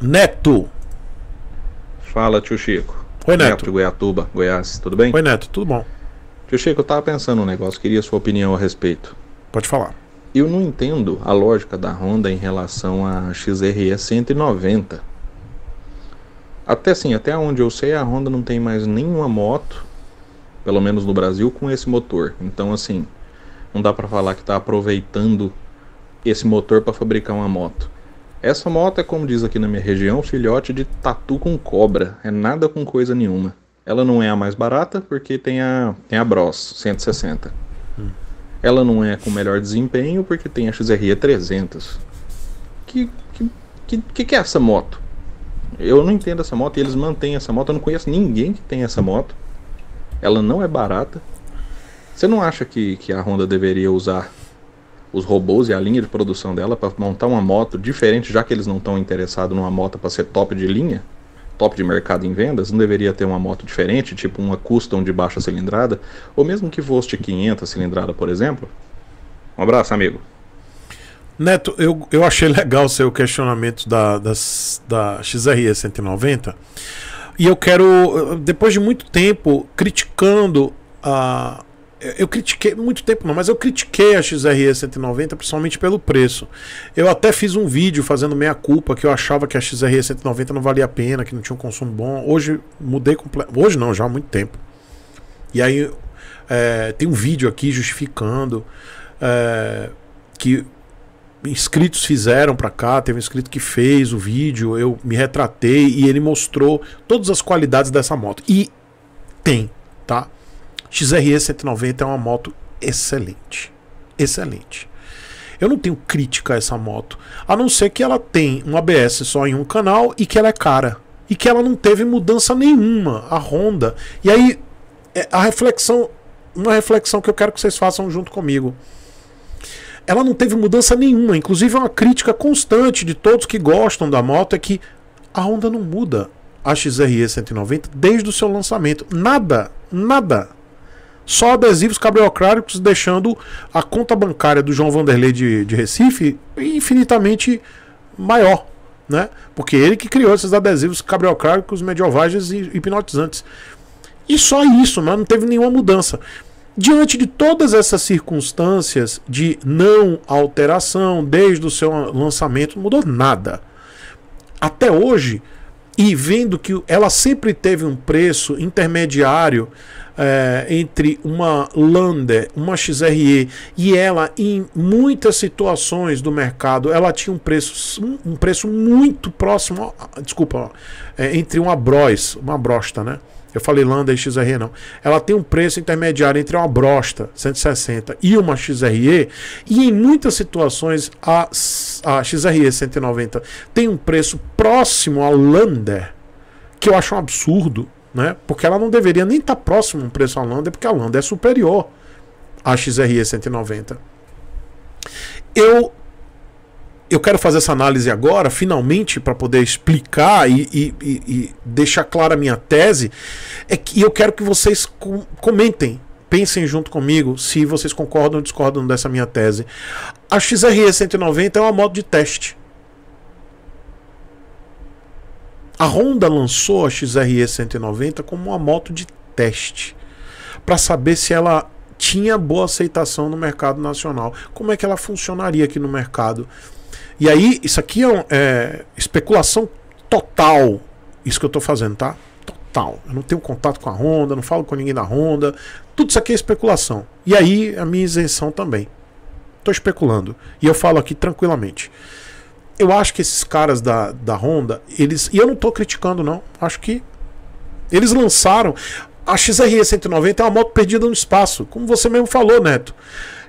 Neto. Fala, tio Chico. Oi, Neto. de Goiatuba, Goiás, tudo bem? Oi, Neto, tudo bom? Tio Chico, eu tava pensando um negócio, queria sua opinião a respeito. Pode falar. Eu não entendo a lógica da Honda em relação à XRE 190. Até assim, até onde eu sei, a Honda não tem mais nenhuma moto, pelo menos no Brasil, com esse motor. Então, assim, não dá para falar que está aproveitando esse motor para fabricar uma moto. Essa moto é, como diz aqui na minha região, filhote de tatu com cobra. É nada com coisa nenhuma. Ela não é a mais barata porque tem a, tem a Bros 160. Hum. Ela não é com melhor desempenho porque tem a XRE 300. Que, que, que, que é essa moto? Eu não entendo essa moto e eles mantêm essa moto. Eu não conheço ninguém que tem essa moto. Ela não é barata. Você não acha que, que a Honda deveria usar os robôs e a linha de produção dela para montar uma moto diferente, já que eles não estão interessados numa moto para ser top de linha, top de mercado em vendas, não deveria ter uma moto diferente, tipo uma custom de baixa cilindrada, ou mesmo que fosse de 500 cilindrada, por exemplo? Um abraço, amigo. Neto, eu, eu achei legal seu questionamento da, das, da XRE 190. E eu quero, depois de muito tempo criticando a, eu critiquei muito tempo não, mas eu critiquei a XRE 190 principalmente pelo preço. Eu até fiz um vídeo fazendo meia culpa que eu achava que a XRE 190 não valia a pena, que não tinha um consumo bom. Hoje mudei completamente. Hoje não, já há muito tempo. E aí é, tem um vídeo aqui justificando é, que inscritos fizeram para cá, teve um inscrito que fez o vídeo, eu me retratei e ele mostrou todas as qualidades dessa moto. E tem, tá? XRE 190 é uma moto excelente. Excelente. Eu não tenho crítica a essa moto, a não ser que ela tem um ABS só em um canal e que ela é cara. E que ela não teve mudança nenhuma, a Honda. E aí, é, a reflexão, uma reflexão que eu quero que vocês façam junto comigo. Ela não teve mudança nenhuma, inclusive é uma crítica constante de todos que gostam da moto é que a Honda não muda a XRE 190 desde o seu lançamento. Nada, nada. Só adesivos cabreocráticos deixando a conta bancária do João Vanderlei de, de Recife infinitamente maior. Né? Porque ele que criou esses adesivos cabreocráticos medievagens e hipnotizantes. E só isso, mas não teve nenhuma mudança. Diante de todas essas circunstâncias de não alteração desde o seu lançamento, não mudou nada. Até hoje, e vendo que ela sempre teve um preço intermediário é, entre uma Lander, uma XRE e ela em muitas situações do mercado ela tinha um preço um preço muito próximo, desculpa, é, entre uma Bros, uma Brosta, né? Eu falei Lander e XRE não. Ela tem um preço intermediário entre uma Brosta 160 e uma XRE e em muitas situações a, a XRE 190 tem um preço próximo à Lander que eu acho um absurdo né? Porque ela não deveria nem estar tá próximo um preço à Lander, porque a Lander é superior à XRE 190. Eu eu quero fazer essa análise agora, finalmente, para poder explicar e, e, e, deixar clara a minha tese. É que eu quero que vocês com, comentem, pensem junto comigo se vocês concordam ou discordam dessa minha tese. A XRE 190 é uma moto de teste. A Honda lançou a XRE 190 como uma moto de teste para saber se ela tinha boa aceitação no mercado nacional. Como é que ela funcionaria aqui no mercado? E aí, isso aqui é, é especulação total. Isso que eu estou fazendo, tá? Total. Eu não tenho contato com a Honda, não falo com ninguém da Honda. Tudo isso aqui é especulação. E aí, a minha isenção também. Estou especulando. E eu falo aqui tranquilamente eu acho que esses caras da, da Honda, eles. E eu não estou criticando, não. Acho que eles lançaram. A XRE 190 é uma moto perdida no espaço. Como você mesmo falou, Neto.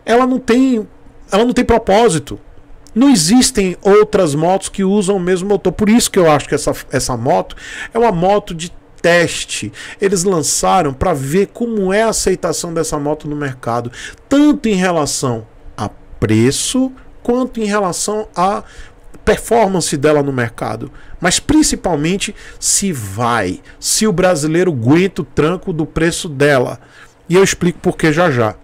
Ela não tem. Ela não tem propósito. Não existem outras motos que usam o mesmo motor. Por isso que eu acho que essa, essa moto é uma moto de teste. Eles lançaram para ver como é a aceitação dessa moto no mercado, tanto em relação a preço quanto em relação a performance dela no mercado, mas principalmente se vai, se o brasileiro aguenta o tranco do preço dela. E eu explico por que já já.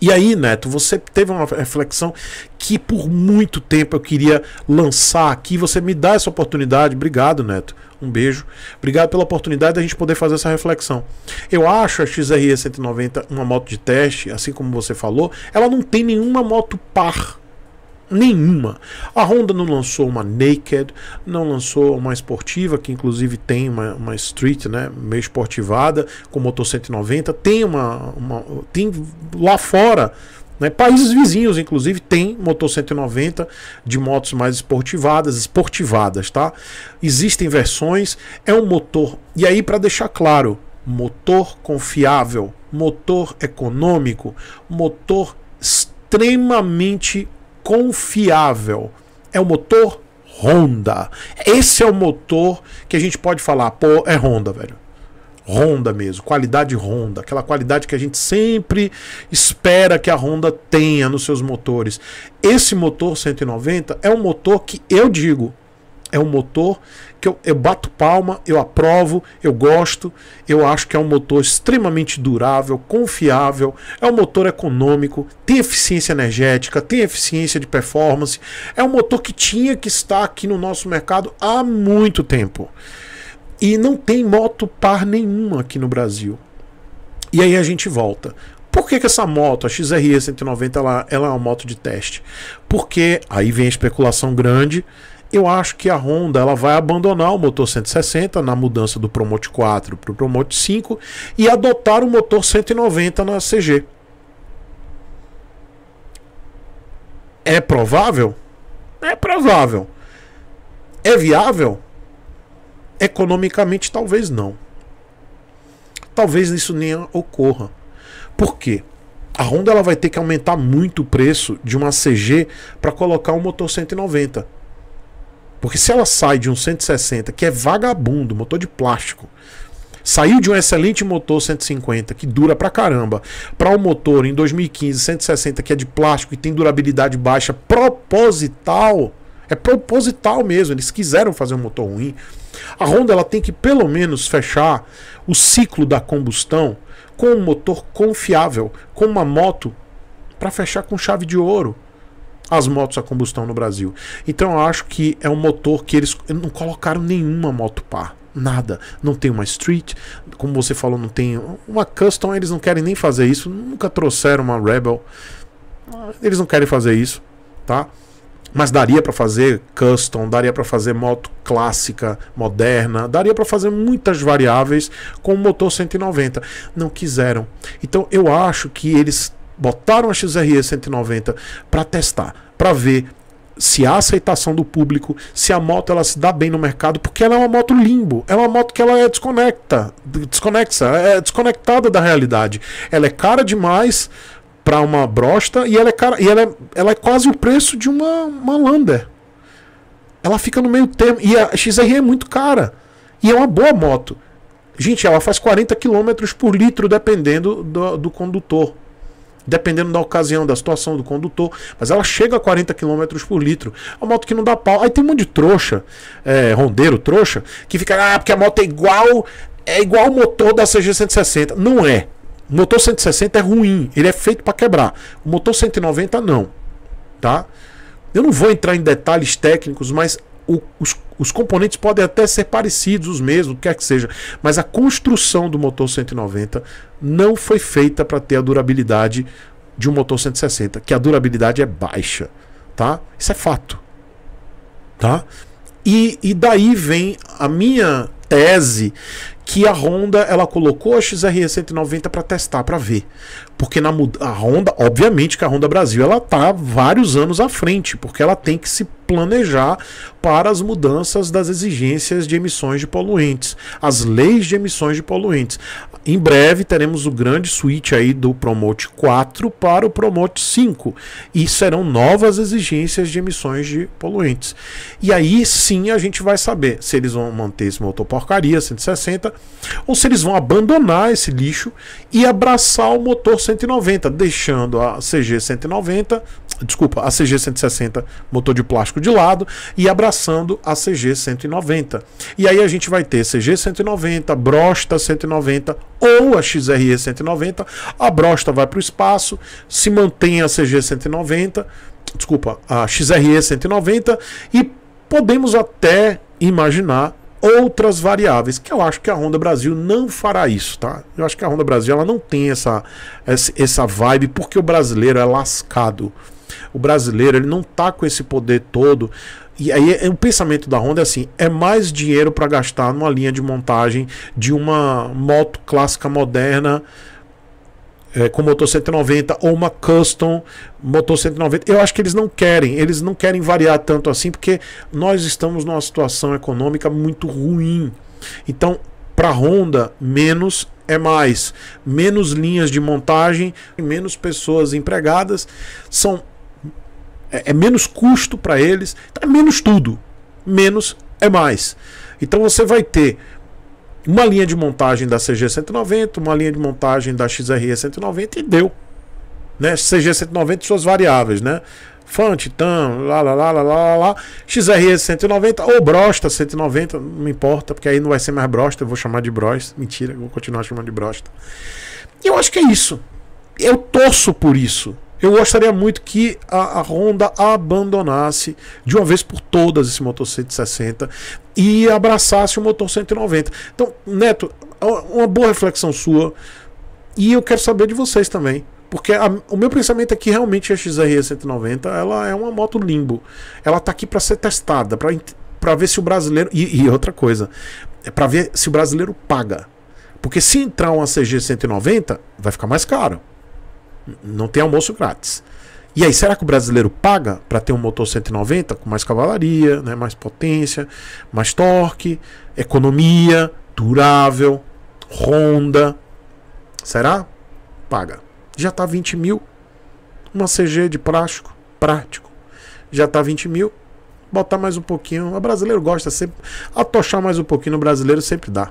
E aí, Neto, você teve uma reflexão que por muito tempo eu queria lançar aqui. Você me dá essa oportunidade. Obrigado, Neto. Um beijo. Obrigado pela oportunidade da gente poder fazer essa reflexão. Eu acho a XRE 190 uma moto de teste, assim como você falou, ela não tem nenhuma moto par nenhuma. A Honda não lançou uma Naked, não lançou uma esportiva, que inclusive tem uma, uma Street, né, meio esportivada, com motor 190. Tem uma, uma tem lá fora, né, países vizinhos, inclusive, tem motor 190 de motos mais esportivadas, esportivadas, tá? Existem versões, é um motor. E aí, para deixar claro, motor confiável, motor econômico, motor extremamente confiável. É o motor Honda. Esse é o motor que a gente pode falar, pô, é Honda, velho. Honda mesmo, qualidade Honda, aquela qualidade que a gente sempre espera que a Honda tenha nos seus motores. Esse motor 190 é um motor que eu digo, é um motor que eu, eu, bato palma, eu aprovo, eu gosto, eu acho que é um motor extremamente durável, confiável, é um motor econômico, tem eficiência energética, tem eficiência de performance, é um motor que tinha que estar aqui no nosso mercado há muito tempo. E não tem moto par nenhuma aqui no Brasil. E aí a gente volta. Por que, que essa moto, a XRE 190, ela, ela é uma moto de teste? Porque aí vem a especulação grande eu acho que a Honda ela vai abandonar o motor 160 na mudança do Promote 4 para o Promote 5 e adotar o motor 190 na CG. É provável? É provável. É viável? Economicamente, talvez não. Talvez isso nem ocorra. Por quê? A Honda ela vai ter que aumentar muito o preço de uma CG para colocar um motor 190. Porque se ela sai de um 160, que é vagabundo, motor de plástico, saiu de um excelente motor 150, que dura pra caramba, para um motor em 2015 160, que é de plástico e tem durabilidade baixa, proposital. É proposital mesmo, eles quiseram fazer um motor ruim. A Honda ela tem que pelo menos fechar o ciclo da combustão com um motor confiável, com uma moto para fechar com chave de ouro as motos a combustão no Brasil. Então eu acho que é um motor que eles não colocaram nenhuma moto par. Nada. Não tem uma Street, como você falou, não tem uma Custom, eles não querem nem fazer isso. Nunca trouxeram uma Rebel. Eles não querem fazer isso, tá? Mas daria para fazer custom, daria para fazer moto clássica, moderna, daria para fazer muitas variáveis com o motor 190. Não quiseram. Então eu acho que eles botaram a XRE 190 para testar, para ver se há aceitação do público, se a moto ela se dá bem no mercado, porque ela é uma moto limbo, é uma moto que ela é desconecta, desconexa, é desconectada da realidade. Ela é cara demais para uma brosta e ela é cara, e ela é, ela é quase o preço de uma, uma Lander. Ela fica no meio termo e a XRE é muito cara e é uma boa moto. Gente, ela faz 40 km por litro dependendo do, do condutor dependendo da ocasião, da situação do condutor. Mas ela chega a 40 km por litro. É uma moto que não dá pau. Aí tem um monte de trouxa, é, rondeiro trouxa, que fica, ah, porque a moto é igual, é igual o motor da CG 160. Não é. O motor 160 é ruim, ele é feito para quebrar. O motor 190 não, tá? Eu não vou entrar em detalhes técnicos, mas o, os, os, componentes podem até ser parecidos, os mesmos, o que quer que seja, mas a construção do motor 190 não foi feita para ter a durabilidade de um motor 160, que a durabilidade é baixa, tá? Isso é fato, tá? E, e daí vem a minha tese que a Honda ela colocou a XRE 190 para testar, para ver. Porque na a Honda, obviamente que a Honda Brasil ela tá vários anos à frente, porque ela tem que se planejar para as mudanças das exigências de emissões de poluentes, as leis de emissões de poluentes. Em breve teremos o grande switch aí do Promote 4 para o Promote 5 e serão novas exigências de emissões de poluentes. E aí sim a gente vai saber se eles vão manter esse motor porcaria 160 ou se eles vão abandonar esse lixo e abraçar o motor 190, deixando a CG 190 desculpa, a CG 160 motor de plástico de lado e abraçando a CG 190. E aí a gente vai ter CG 190, Brosta 190 ou a XRE 190. A Brosta vai para o espaço, se mantém a CG 190, desculpa, a XRE 190 e podemos até imaginar outras variáveis, que eu acho que a Honda Brasil não fará isso, tá? Eu acho que a Honda Brasil ela não tem essa, essa vibe porque o brasileiro é lascado. O brasileiro ele não tá com esse poder todo. E aí é, o pensamento da Honda é assim: é mais dinheiro para gastar numa linha de montagem de uma moto clássica moderna é, com motor 190 ou uma custom motor 190. Eu acho que eles não querem, eles não querem variar tanto assim, porque nós estamos numa situação econômica muito ruim. Então, para Honda, menos é mais. Menos linhas de montagem, menos pessoas empregadas, são é, é menos custo para eles, é menos tudo. Menos é mais. Então você vai ter uma linha de montagem da CG 190, uma linha de montagem da XRE 190 e deu. Né? CG 190 suas variáveis, né? Fan, Titan, lá, lá, lá, lá, lá, lá, XRE 190 ou Brosta 190, não importa, porque aí não vai ser mais Brosta, eu vou chamar de Bros. Mentira, vou continuar chamando de Brosta. E eu acho que é isso. Eu torço por isso. Eu gostaria muito que a, a, Honda abandonasse de uma vez por todas esse motor 160 e abraçasse o motor 190. Então, Neto, uma boa reflexão sua. E eu quero saber de vocês também. Porque a, o meu pensamento é que realmente a XRE 190 ela é uma moto limbo. Ela está aqui para ser testada, para ver se o brasileiro. E, e outra coisa, é para ver se o brasileiro paga. Porque se entrar uma CG 190, vai ficar mais caro. Não tem almoço grátis. E aí, será que o brasileiro paga para ter um motor 190 com mais cavalaria, né, mais potência, mais torque, economia, durável, Honda? Será? Paga. Já está 20 mil. Uma CG de plástico, prático. Já está 20 mil. Botar mais um pouquinho. O brasileiro gosta sempre. Atochar mais um pouquinho no brasileiro sempre dá.